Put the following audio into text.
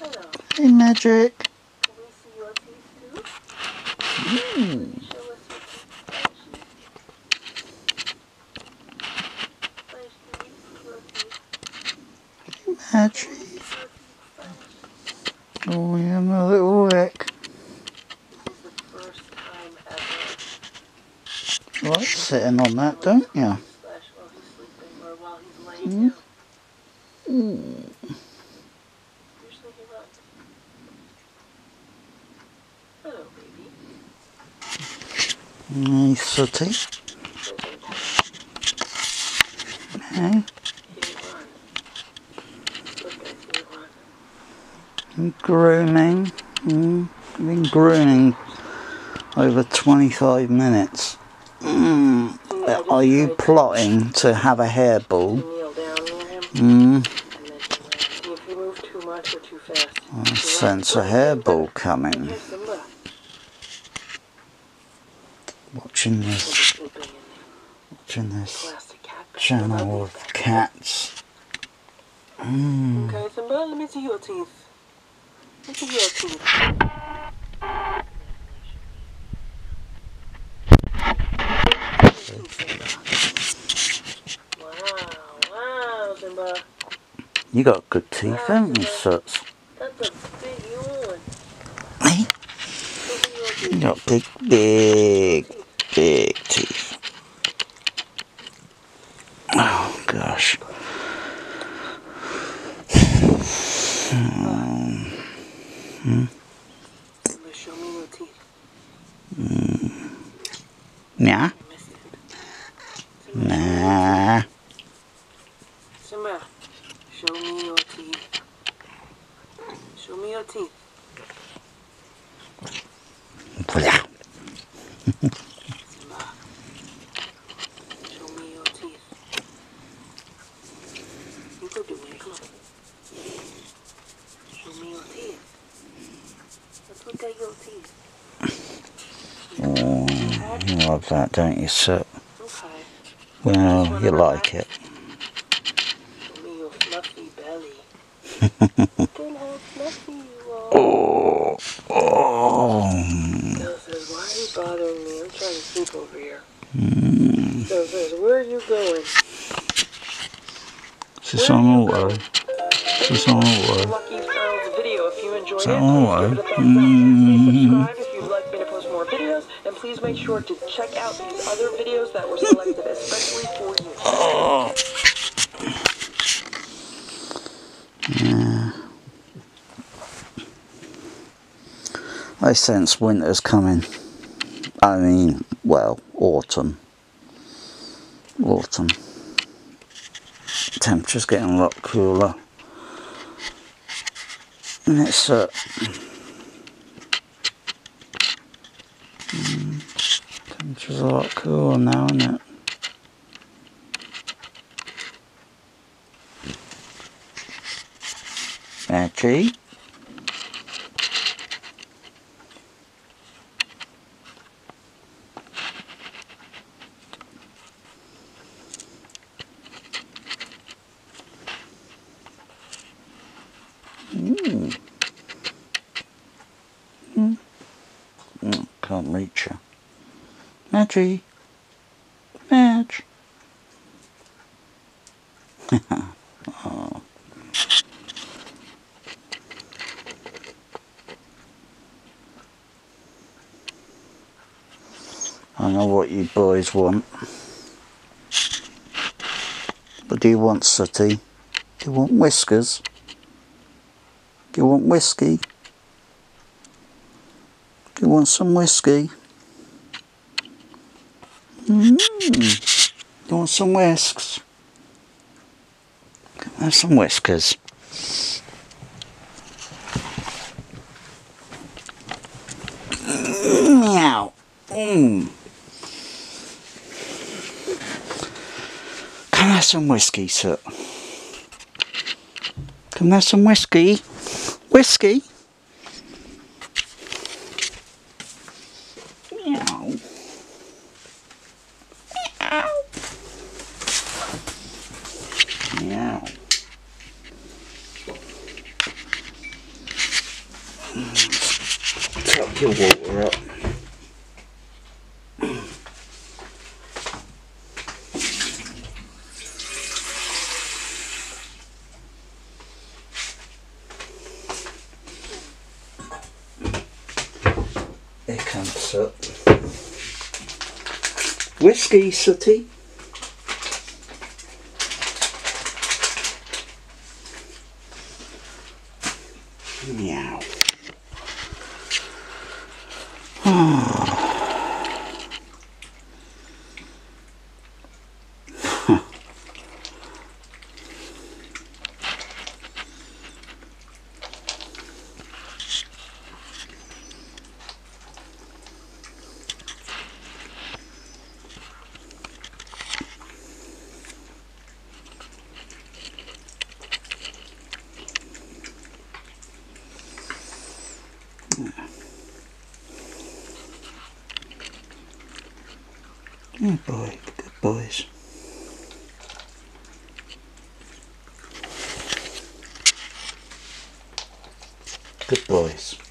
Hello. Hey, Magic. Mm. Teeth? Magic. Oh, yeah, my little lick. Like sitting on that, don't you? Flash while run. I'm grooming. Mm. I've been grooming over 25 minutes. Mm. Are you plotting to have a hairball? Kneel down near him Mm. and then he ran. If you move too much or too fast, I sense a hairball coming. Watching this, watching this plastic cat. bag. channel of cats. Mm. Okay, Simba, let me see your teeth. Let me see your teeth. Wow, wow, Simba. You got good teeth, haven't you, Soots? That's a big yawn. Hey, Show me your teeth. you got big, big, big teeth. Oh, gosh. Your teeth. Yeah? Simba, Nah. Simba, show me your teeth. Show me your teeth. Blah. Simba, show me your teeth. You go do it. Come on. Show me your teeth. Let's look at your teeth. Oh, you love that, don't you, Soot? Okay. Well, you like it. Show me your fluffy belly. Look at how fluffy you are. Oh, oh. Bill says, why are you bothering me? I'm trying to sleep over here. Mm. Bill says, where are you going? Is this on auto? Is this on? Lucky Pearl's video. If you enjoyed So, it, oh, please give it a thumbs up. Subscribe if you'd like me to post more videos. And please make sure to check out these other videos that were selected especially for you. Oh. Yeah. I sense winter's coming. I mean, well, autumn. Autumn. Temperature's getting a lot cooler. And it's uh, temperature's a lot cooler now, isn't it? Matchy. Mm. Mm. Mm, can't reach her. Matchy. Match. oh. I know what you boys want. What do you want, Sooty? Do you want Whiskas? Do you want whiskey? Do you want some whiskey? Mmm. You want some whisks? Have some Whiskas? Meow. Mmm. Can I have some whiskey, sir? Can I have some whiskey? Whiskey? Meow. Meow. Meow. Top your water up. Here comes Soot. Whiskey, Sooty. Meow. Oh. Good boy, good boys. Good boys.